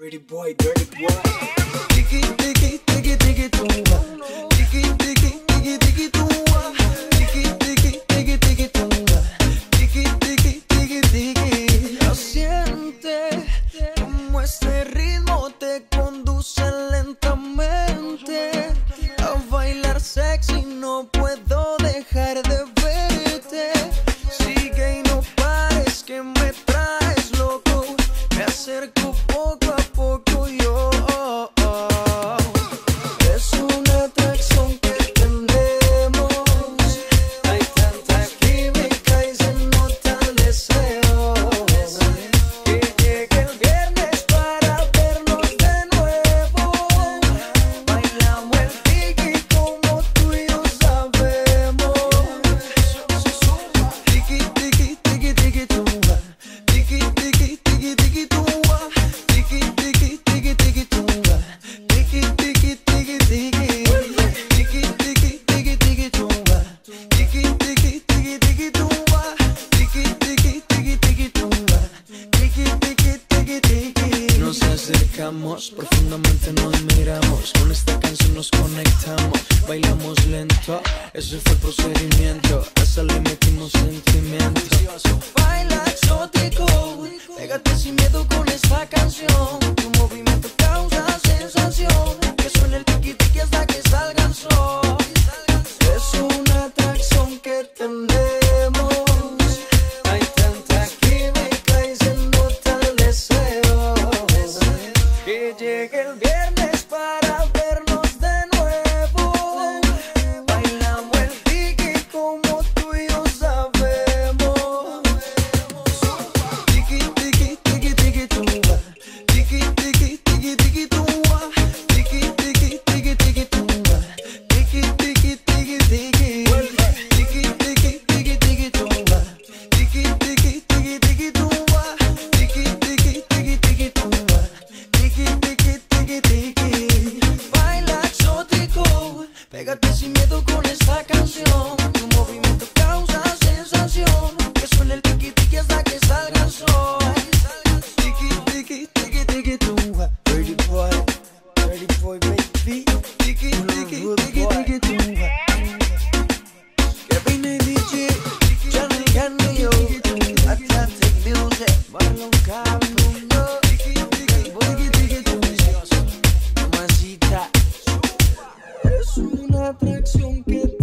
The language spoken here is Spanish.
Dirty boy, dirty boy. Tiki, tiki, tiki, tiki, tumba. Tiki, tiki, tiki, tiki, tumba. Tiki, tiki, tiki, tiki, tumba. Tiki, tiki, tiki, tiki. Lo siente como este ritmo te conduce lentamente acercamos, profundamente nos miramos. Con esta canción nos conectamos. Bailamos lento, ese fue el procedimiento. A esa le metimos sentimiento. Tiki, tiki. Tiki, tiki, tiki, tiki, tiki, tiki, tiki, tumba. Tiki, tiki, tiki, tiki, tumba. Tiki, tiki, tiki, tiki. Baila exótico, pégate sin miedo con esta canción. Tu movimiento causa sensación. Que suene el tiki tiki hasta que salga el sol. Tiki tiki tiki tiki tumba. Dirty boy, dirty boy baby. Tiki tiki tiki una atracción que